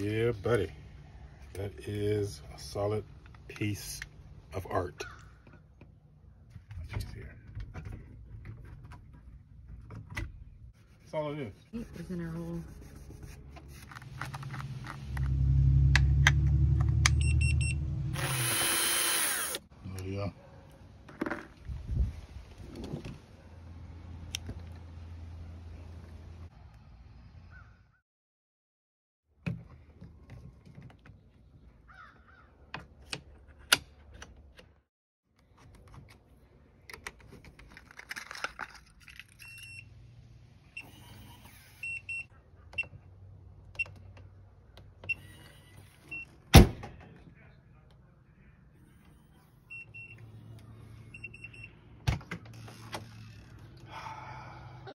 Yeah, buddy. That is a solid piece of art. That's all it is. Heat was in our hole. Oh, yeah.